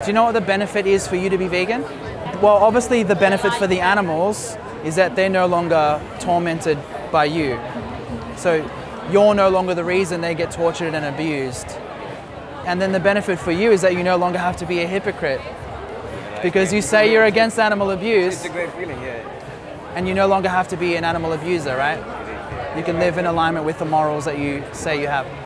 Do you know what the benefit is for you to be vegan? Well, obviously, the benefit for the animals is that they're no longer tormented by you. So you're no longer the reason they get tortured and abused. And then the benefit for you is that you no longer have to be a hypocrite because you say you're against animal abuse It's a great feeling, yeah. and you no longer have to be an animal abuser, right? You can live in alignment with the morals that you say you have.